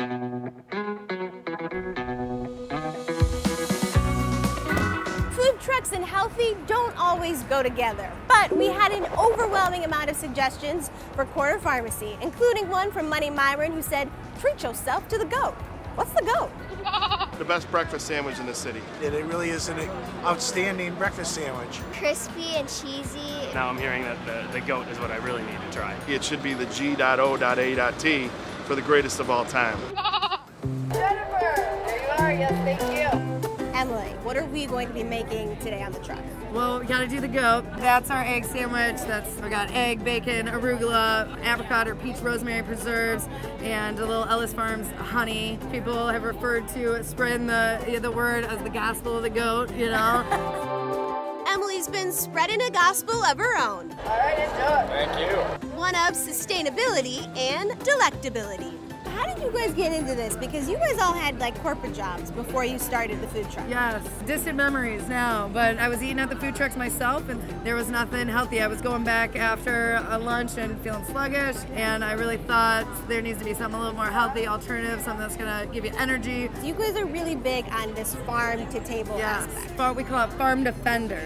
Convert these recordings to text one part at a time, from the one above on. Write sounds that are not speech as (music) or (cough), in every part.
Food trucks and healthy don't always go together, but we had an overwhelming amount of suggestions for Corner Farmacy, including one from Money Myron who said, treat yourself to the goat. What's the goat? (laughs) The best breakfast sandwich in the city. And it really is an outstanding breakfast sandwich. crispy and cheesy. Now I'm hearing that the, the goat is what I really need to try. It should be the G.O.A.T for the greatest of all time. (laughs) Jennifer, there you are. Yes, thank you. Emily, what are we going to be making today on the truck? Well, we gotta do the goat. That's our egg sandwich. That's we got egg, bacon, arugula, apricot or peach rosemary preserves, and a little Ellis Farms honey. People have referred to spreading the the word as the gospel of the goat. You know. (laughs) Emily's been spreading a gospel of her own. All right, it's done. Thank you. One of sustainability and delectability. How did you guys get into this? Because you guys all had like corporate jobs before you started the food truck. Yes, distant memories now. But I was eating at the food trucks myself, and there was nothing healthy. I was going back after a lunch and feeling sluggish, and I really thought there needs to be something a little more healthy, alternative, something that's gonna give you energy. You guys are really big on this farm to table Yes, aspect. what we call it farm to fender.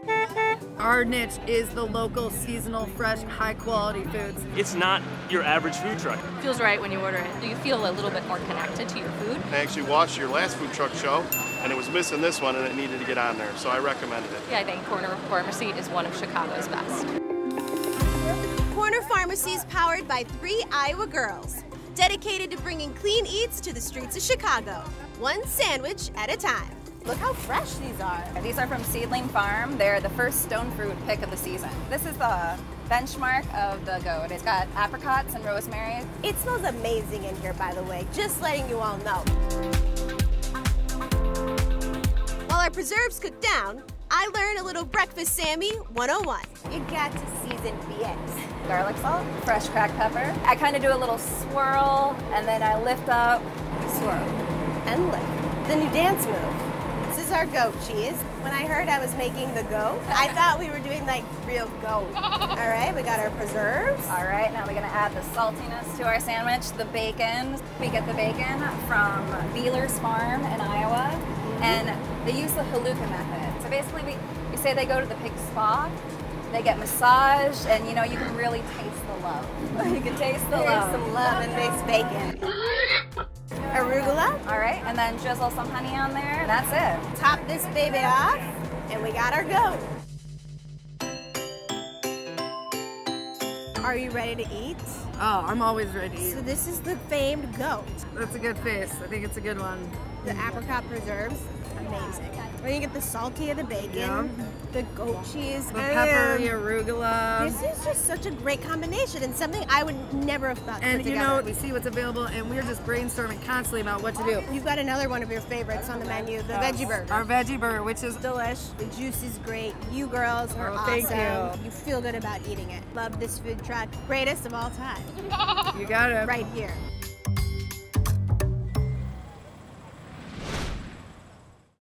Our niche is the local, seasonal, fresh, high quality foods. It's not your average food truck. feels right when you order it. Do you feel a little bit more connected to your food? I actually watched your last food truck show, and it was missing this one, and it needed to get on there, so I recommended it. Yeah, I think Corner Farmacy is one of Chicago's best. Corner Farmacy is powered by three Iowa girls, dedicated to bringing clean eats to the streets of Chicago, one sandwich at a time. Look how fresh these are. These are from Seedling Farm. They're the first stone fruit pick of the season. This is the benchmark of the goat. It's got apricots and rosemary. It smells amazing in here, by the way, just letting you all know. While our preserves cook down, I learn a little breakfast Sammy 101. You got to season eggs. Garlic salt, fresh cracked pepper. I kind of do a little swirl and then I lift up, swirl. and lift. The new dance move. This is our goat cheese. When I heard I was making the goat, I thought we were doing like real goat. All right, we got our preserves. All right, now we're gonna add the saltiness to our sandwich, the bacon. We get the bacon from Beeler's Farm in Iowa, mm-hmm. and they use the haluka method. So basically, we, we say they go to the pig spa, they get massaged, and you know, you can really taste the love. (laughs) you can taste the There's love. some love in this bacon. (laughs) Arugula. All right, and then drizzle some honey on there. That's it. Top this baby off, and we got our goat. Are you ready to eat? Oh, I'm always ready. So this is the famed goat. That's a good face. I think it's a good one. The apricot preserves, amazing. When you get the salty of the bacon, Yeah. the goat cheese, The and peppery arugula. This is just such a great combination and something I would never have thought And you together. know, we see what's available, and we're just brainstorming constantly about what to do. You've got another one of your favorites on the menu, the veggie burger. Our veggie burger, which is Delish. The juice is great. You girls are Oh, awesome. thank you. You feel good about eating it. Love this food truck. Greatest of all time. you got it. Right here.